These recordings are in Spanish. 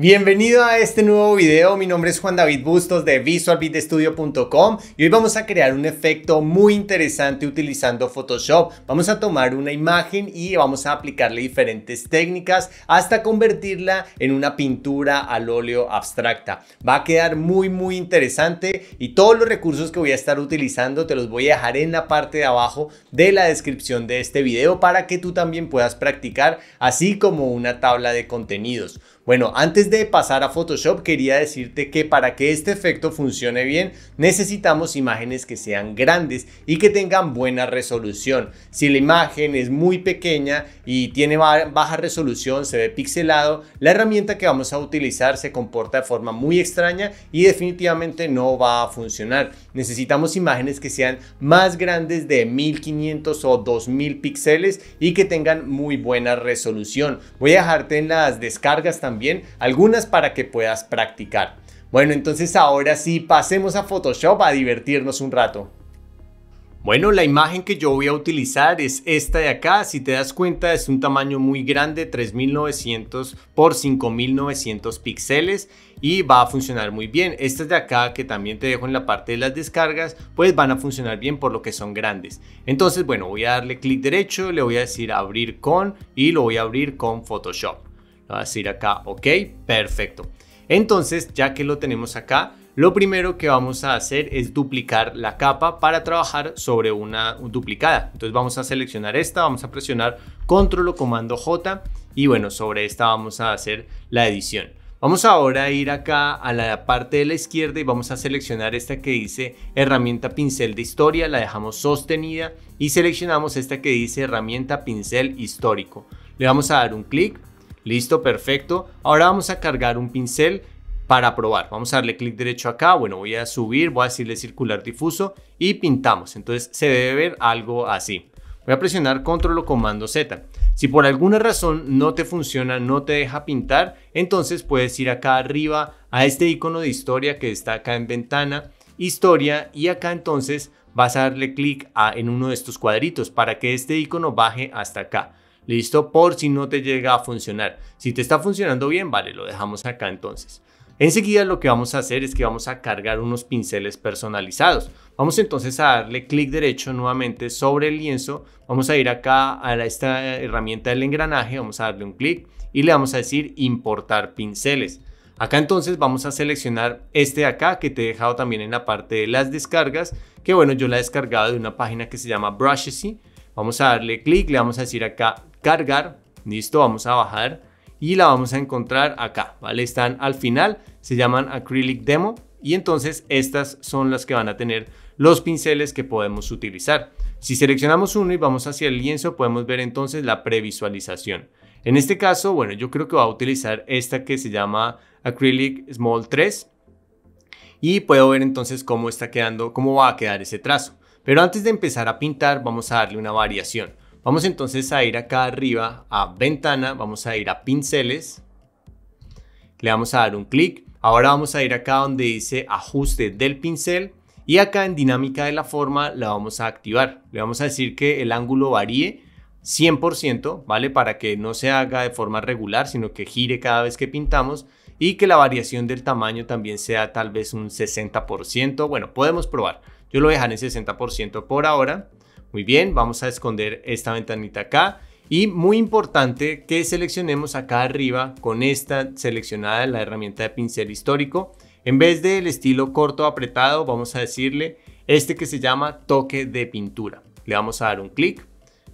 Bienvenido a este nuevo video, mi nombre es Juan David Bustos de visualbeatstudio.com y hoy vamos a crear un efecto muy interesante utilizando Photoshop. Vamos a tomar una imagen y vamos a aplicarle diferentes técnicas hasta convertirla en una pintura al óleo abstracta. Va a quedar muy muy interesante y todos los recursos que voy a estar utilizando te los voy a dejar en la parte de abajo de la descripción de este video para que tú también puedas practicar así como una tabla de contenidos. Bueno, antes de pasar a Photoshop quería decirte que para que este efecto funcione bien necesitamos imágenes que sean grandes y que tengan buena resolución. Si la imagen es muy pequeña y tiene baja resolución, se ve pixelado, la herramienta que vamos a utilizar se comporta de forma muy extraña y definitivamente no va a funcionar. Necesitamos imágenes que sean más grandes de 1500 o 2000 píxeles y que tengan muy buena resolución. Voy a dejarte en las descargas también para que puedas practicar. Bueno, entonces ahora sí, pasemos a Photoshop a divertirnos un rato. Bueno, la imagen que yo voy a utilizar es esta de acá. Si te das cuenta, es un tamaño muy grande, 3900 por 5900 píxeles y va a funcionar muy bien. Estas de acá, que también te dejo en la parte de las descargas, pues van a funcionar bien por lo que son grandes. Entonces, bueno, voy a darle clic derecho, le voy a decir abrir con y lo voy a abrir con Photoshop va a decir acá, ok, perfecto. Entonces, ya que lo tenemos acá, lo primero que vamos a hacer es duplicar la capa para trabajar sobre una duplicada. Entonces vamos a seleccionar esta, vamos a presionar control o comando J y bueno, sobre esta vamos a hacer la edición. Vamos ahora a ir acá a la parte de la izquierda y vamos a seleccionar esta que dice herramienta pincel de historia, la dejamos sostenida y seleccionamos esta que dice herramienta pincel histórico. Le vamos a dar un clic Listo, perfecto. Ahora vamos a cargar un pincel para probar. Vamos a darle clic derecho acá. Bueno, voy a subir, voy a decirle circular difuso y pintamos. Entonces se debe ver algo así. Voy a presionar control o comando Z. Si por alguna razón no te funciona, no te deja pintar, entonces puedes ir acá arriba a este icono de historia que está acá en ventana, historia y acá entonces vas a darle clic en uno de estos cuadritos para que este icono baje hasta acá. Listo, por si no te llega a funcionar. Si te está funcionando bien, vale, lo dejamos acá entonces. Enseguida lo que vamos a hacer es que vamos a cargar unos pinceles personalizados. Vamos entonces a darle clic derecho nuevamente sobre el lienzo. Vamos a ir acá a esta herramienta del engranaje, vamos a darle un clic y le vamos a decir importar pinceles. Acá entonces vamos a seleccionar este de acá que te he dejado también en la parte de las descargas, que bueno, yo la he descargado de una página que se llama Brushesy. Vamos a darle clic, le vamos a decir acá cargar, listo, vamos a bajar y la vamos a encontrar acá, ¿vale? Están al final, se llaman Acrylic Demo y entonces estas son las que van a tener los pinceles que podemos utilizar. Si seleccionamos uno y vamos hacia el lienzo, podemos ver entonces la previsualización. En este caso, bueno, yo creo que va a utilizar esta que se llama Acrylic Small 3 y puedo ver entonces cómo está quedando, cómo va a quedar ese trazo. Pero antes de empezar a pintar, vamos a darle una variación. Vamos entonces a ir acá arriba a ventana, vamos a ir a pinceles, le vamos a dar un clic. Ahora vamos a ir acá donde dice ajuste del pincel y acá en dinámica de la forma la vamos a activar. Le vamos a decir que el ángulo varíe 100%, ¿vale? Para que no se haga de forma regular, sino que gire cada vez que pintamos y que la variación del tamaño también sea tal vez un 60%. Bueno, podemos probar. Yo lo voy a dejar en 60% por ahora. Muy bien, vamos a esconder esta ventanita acá. Y muy importante que seleccionemos acá arriba con esta seleccionada la herramienta de pincel histórico. En vez del estilo corto apretado, vamos a decirle este que se llama toque de pintura. Le vamos a dar un clic.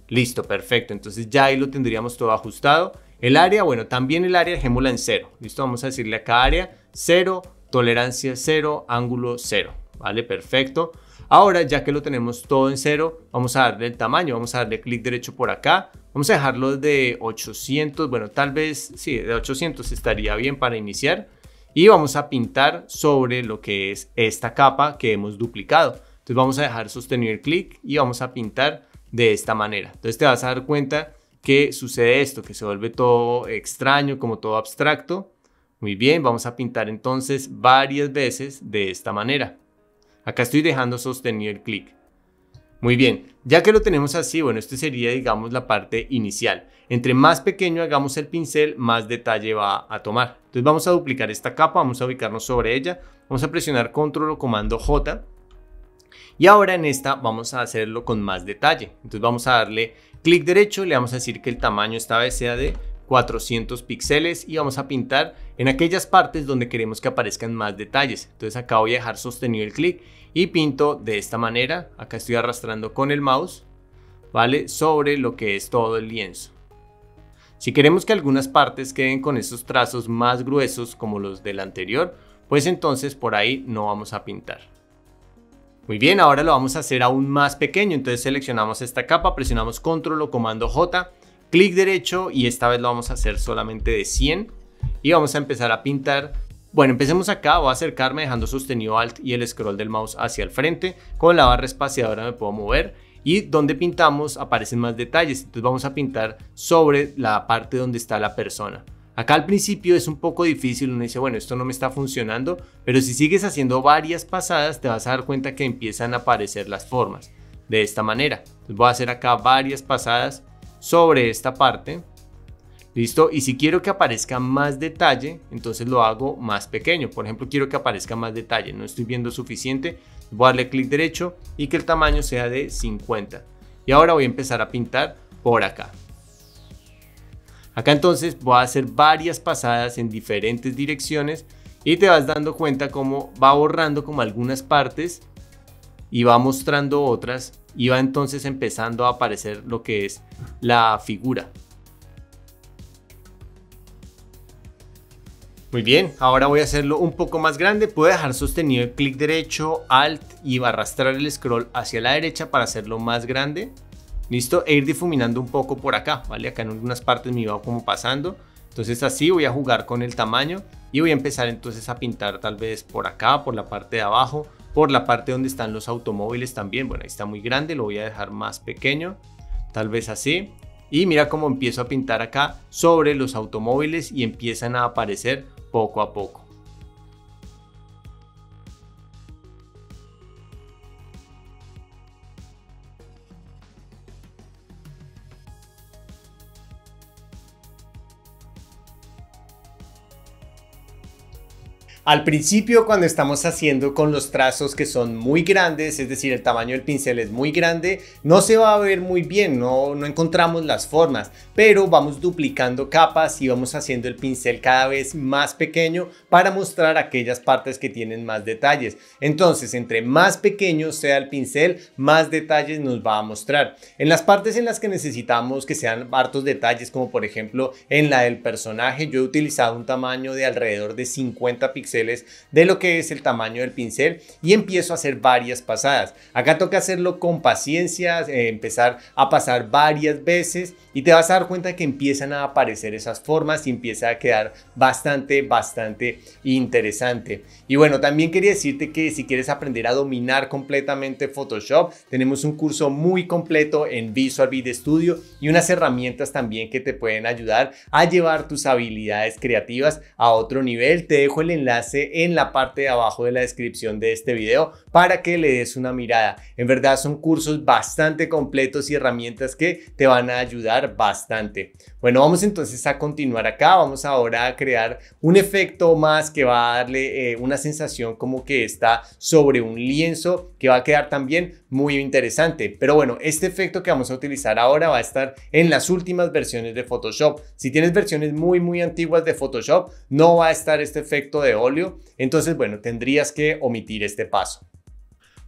Listo, perfecto. Entonces ya ahí lo tendríamos todo ajustado. El área, bueno, también el área dejémosla en cero. Listo, vamos a decirle acá área cero, tolerancia cero, ángulo cero. Vale, perfecto. Ahora, ya que lo tenemos todo en cero, vamos a darle el tamaño, vamos a darle clic derecho por acá, vamos a dejarlo de 800, bueno, tal vez, sí, de 800 estaría bien para iniciar. Y vamos a pintar sobre lo que es esta capa que hemos duplicado. Entonces vamos a dejar sostenido el clic y vamos a pintar de esta manera. Entonces te vas a dar cuenta que sucede esto, que se vuelve todo extraño, como todo abstracto. Muy bien, vamos a pintar entonces varias veces de esta manera. Acá estoy dejando sostenido el clic. Muy bien, ya que lo tenemos así, bueno, esto sería, digamos, la parte inicial. Entre más pequeño hagamos el pincel, más detalle va a tomar. Entonces vamos a duplicar esta capa, vamos a ubicarnos sobre ella, vamos a presionar control o comando J. Y ahora en esta vamos a hacerlo con más detalle. Entonces vamos a darle clic derecho, le vamos a decir que el tamaño esta vez sea de 400 píxeles y vamos a pintar en aquellas partes donde queremos que aparezcan más detalles. Entonces acá voy a dejar sostenido el clic y pinto de esta manera. Acá estoy arrastrando con el mouse, ¿vale? Sobre lo que es todo el lienzo. Si queremos que algunas partes queden con esos trazos más gruesos como los del anterior, pues entonces por ahí no vamos a pintar. Muy bien, ahora lo vamos a hacer aún más pequeño, entonces seleccionamos esta capa, presionamos control o comando J, clic derecho y esta vez lo vamos a hacer solamente de 100 y vamos a empezar a pintar bueno, empecemos acá, voy a acercarme dejando sostenido Alt y el scroll del mouse hacia el frente. Con la barra espaciadora me puedo mover y donde pintamos aparecen más detalles. Entonces vamos a pintar sobre la parte donde está la persona. Acá al principio es un poco difícil, uno dice, bueno, esto no me está funcionando, pero si sigues haciendo varias pasadas te vas a dar cuenta que empiezan a aparecer las formas de esta manera. Voy a hacer acá varias pasadas sobre esta parte ¿Listo? Y si quiero que aparezca más detalle, entonces lo hago más pequeño. Por ejemplo, quiero que aparezca más detalle, no estoy viendo suficiente. Voy a darle clic derecho y que el tamaño sea de 50. Y ahora voy a empezar a pintar por acá. Acá entonces voy a hacer varias pasadas en diferentes direcciones y te vas dando cuenta cómo va borrando como algunas partes y va mostrando otras y va entonces empezando a aparecer lo que es la figura. Muy bien, ahora voy a hacerlo un poco más grande. Puedo dejar sostenido el clic derecho, Alt y arrastrar el scroll hacia la derecha para hacerlo más grande. Listo, e ir difuminando un poco por acá, ¿vale? Acá en algunas partes me iba como pasando. Entonces así voy a jugar con el tamaño y voy a empezar entonces a pintar tal vez por acá, por la parte de abajo, por la parte donde están los automóviles también. Bueno, ahí está muy grande, lo voy a dejar más pequeño, tal vez así. Y mira cómo empiezo a pintar acá sobre los automóviles y empiezan a aparecer poco a poco. Al principio cuando estamos haciendo con los trazos que son muy grandes, es decir, el tamaño del pincel es muy grande, no se va a ver muy bien, no, encontramos las formas, pero vamos duplicando capas y vamos haciendo el pincel cada vez más pequeño para mostrar aquellas partes que tienen más detalles. Entonces, entre más pequeño sea el pincel, más detalles nos va a mostrar. En las partes en las que necesitamos que sean hartos detalles, como por ejemplo en la del personaje, yo he utilizado un tamaño de alrededor de 50 píxeles de lo que es el tamaño del pincel y empiezo a hacer varias pasadas. Acá toca hacerlo con paciencia, eh, empezar a pasar varias veces y te vas a dar cuenta que empiezan a aparecer esas formas y empieza a quedar bastante, bastante interesante. Y bueno, también quería decirte que si quieres aprender a dominar completamente Photoshop, tenemos un curso muy completo en Visual Beat Studio y unas herramientas también que te pueden ayudar a llevar tus habilidades creativas a otro nivel. Te dejo el enlace en la parte de abajo de la descripción de este video para que le des una mirada. En verdad son cursos bastante completos y herramientas que te van a ayudar bastante. Bueno, vamos entonces a continuar acá. Vamos ahora a crear un efecto más que va a darle eh, una sensación como que está sobre un lienzo que va a quedar también muy interesante. Pero bueno, este efecto que vamos a utilizar ahora va a estar en las últimas versiones de Photoshop. Si tienes versiones muy muy antiguas de Photoshop, no va a estar este efecto de óleo entonces, bueno, tendrías que omitir este paso.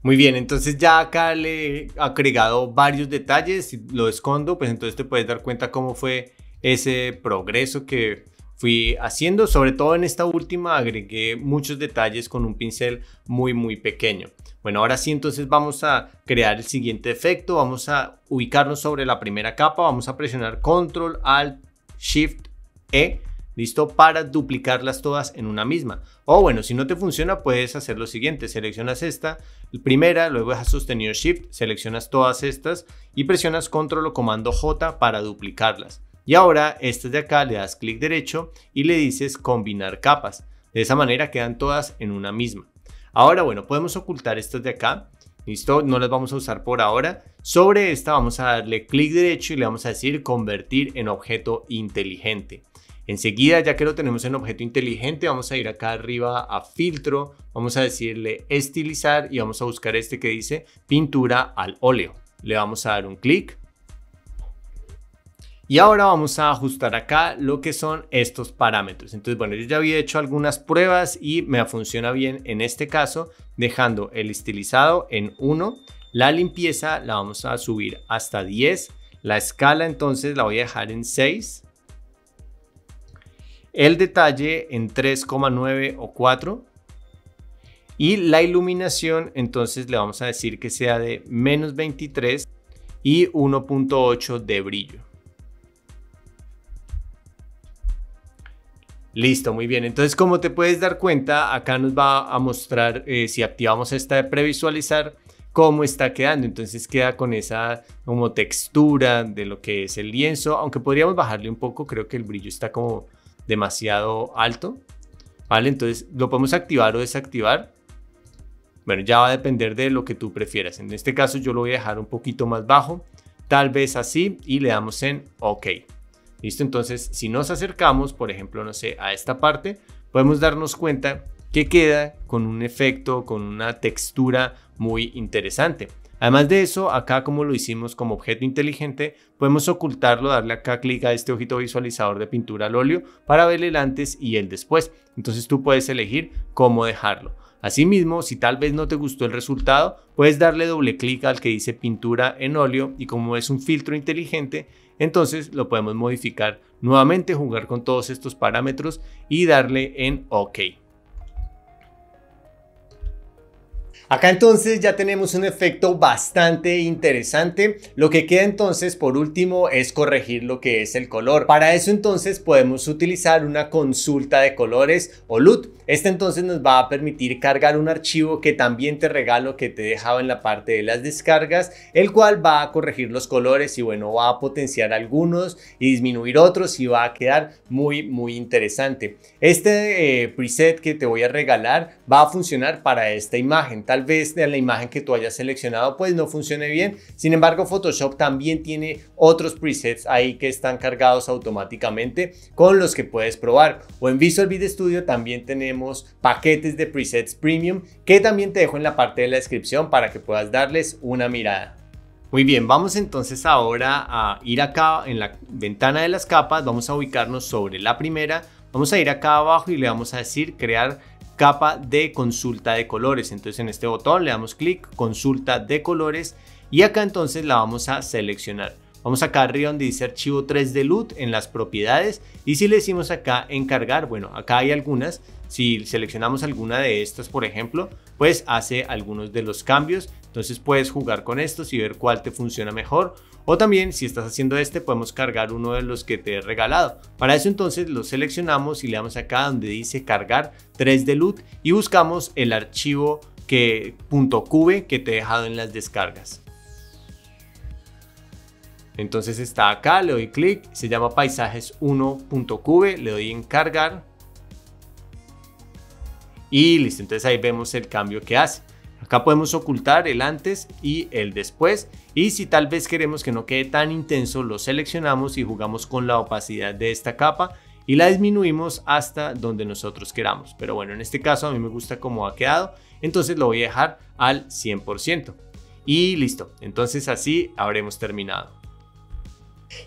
Muy bien, entonces ya acá le he agregado varios detalles, si lo escondo, pues entonces te puedes dar cuenta cómo fue ese progreso que fui haciendo. Sobre todo en esta última agregué muchos detalles con un pincel muy muy pequeño. Bueno, ahora sí entonces vamos a crear el siguiente efecto. Vamos a ubicarnos sobre la primera capa. Vamos a presionar Control, Alt, Shift, E ¿listo? Para duplicarlas todas en una misma. O bueno, si no te funciona, puedes hacer lo siguiente, seleccionas esta, primera, luego dejas sostenido Shift, seleccionas todas estas y presionas Control o Comando J para duplicarlas. Y ahora estas de acá le das clic derecho y le dices combinar capas. De esa manera quedan todas en una misma. Ahora, bueno, podemos ocultar estas de acá ¿Listo? No las vamos a usar por ahora. Sobre esta vamos a darle clic derecho y le vamos a decir convertir en objeto inteligente. Enseguida, ya que lo tenemos en objeto inteligente, vamos a ir acá arriba a filtro, vamos a decirle estilizar y vamos a buscar este que dice pintura al óleo. Le vamos a dar un clic. Y ahora vamos a ajustar acá lo que son estos parámetros. Entonces, bueno, yo ya había hecho algunas pruebas y me funciona bien en este caso, dejando el estilizado en 1. La limpieza la vamos a subir hasta 10. La escala entonces la voy a dejar en 6 el detalle en 3,9 o 4 y la iluminación entonces le vamos a decir que sea de menos 23 y 1.8 de brillo. Listo, muy bien. Entonces, como te puedes dar cuenta, acá nos va a mostrar eh, si activamos esta de previsualizar cómo está quedando. Entonces queda con esa como textura de lo que es el lienzo, aunque podríamos bajarle un poco, creo que el brillo está como demasiado alto. ¿Vale? Entonces lo podemos activar o desactivar. Bueno, ya va a depender de lo que tú prefieras. En este caso yo lo voy a dejar un poquito más bajo, tal vez así, y le damos en OK. ¿Listo? Entonces, si nos acercamos, por ejemplo, no sé, a esta parte, podemos darnos cuenta que queda con un efecto, con una textura muy interesante. Además de eso, acá como lo hicimos como objeto inteligente, podemos ocultarlo, darle acá clic a este ojito visualizador de pintura al óleo para ver el antes y el después. Entonces tú puedes elegir cómo dejarlo. Asimismo, si tal vez no te gustó el resultado, puedes darle doble clic al que dice pintura en óleo y como es un filtro inteligente, entonces lo podemos modificar nuevamente, jugar con todos estos parámetros y darle en OK. Acá entonces ya tenemos un efecto bastante interesante. Lo que queda entonces por último es corregir lo que es el color. Para eso entonces podemos utilizar una consulta de colores o LUT. Este entonces nos va a permitir cargar un archivo que también te regalo que te he dejado en la parte de las descargas, el cual va a corregir los colores y bueno, va a potenciar algunos y disminuir otros y va a quedar muy muy interesante. Este eh, preset que te voy a regalar va a funcionar para esta imagen. Tal vez de la imagen que tú hayas seleccionado pues no funcione bien. Sin embargo, Photoshop también tiene otros presets ahí que están cargados automáticamente con los que puedes probar. O en Visual Video Studio también tenemos paquetes de presets premium que también te dejo en la parte de la descripción para que puedas darles una mirada. Muy bien, vamos entonces ahora a ir acá en la ventana de las capas, vamos a ubicarnos sobre la primera, vamos a ir acá abajo y le vamos a decir crear capa de consulta de colores. Entonces en este botón le damos clic, consulta de colores y acá entonces la vamos a seleccionar. Vamos acá arriba donde dice archivo 3 de LUT en las propiedades y si le decimos acá encargar, bueno, acá hay algunas, si seleccionamos alguna de estas por ejemplo, pues hace algunos de los cambios, entonces puedes jugar con estos y ver cuál te funciona mejor o también si estás haciendo este podemos cargar uno de los que te he regalado. Para eso entonces lo seleccionamos y le damos acá donde dice cargar 3 de LUT y buscamos el archivo que .cube que te he dejado en las descargas. Entonces está acá, le doy clic, se llama paisajes 1.cube, le doy en cargar y listo, entonces ahí vemos el cambio que hace. Acá podemos ocultar el antes y el después y si tal vez queremos que no quede tan intenso lo seleccionamos y jugamos con la opacidad de esta capa y la disminuimos hasta donde nosotros queramos. Pero bueno, en este caso a mí me gusta cómo ha quedado, entonces lo voy a dejar al 100%. Y listo, entonces así habremos terminado.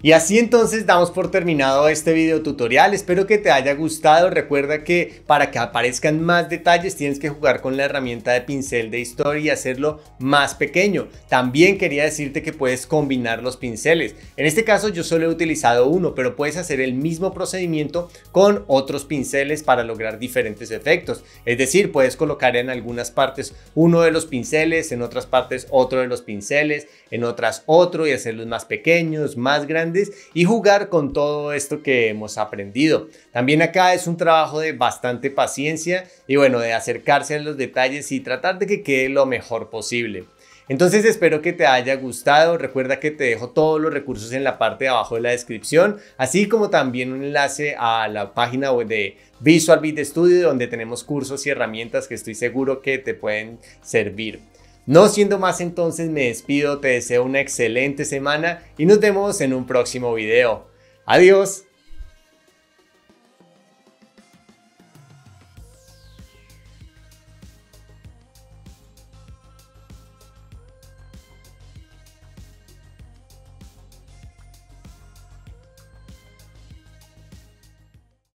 Y así entonces damos por terminado este video tutorial, espero que te haya gustado, recuerda que para que aparezcan más detalles tienes que jugar con la herramienta de pincel de historia y hacerlo más pequeño. También quería decirte que puedes combinar los pinceles, en este caso yo solo he utilizado uno, pero puedes hacer el mismo procedimiento con otros pinceles para lograr diferentes efectos, es decir, puedes colocar en algunas partes uno de los pinceles, en otras partes otro de los pinceles, en otras otro y hacerlos más pequeños, más y jugar con todo esto que hemos aprendido. También acá es un trabajo de bastante paciencia y bueno, de acercarse a los detalles y tratar de que quede lo mejor posible. Entonces espero que te haya gustado, recuerda que te dejo todos los recursos en la parte de abajo de la descripción, así como también un enlace a la página web de Visual Beat Studio donde tenemos cursos y herramientas que estoy seguro que te pueden servir. No siendo más entonces me despido, te deseo una excelente semana y nos vemos en un próximo video. Adiós.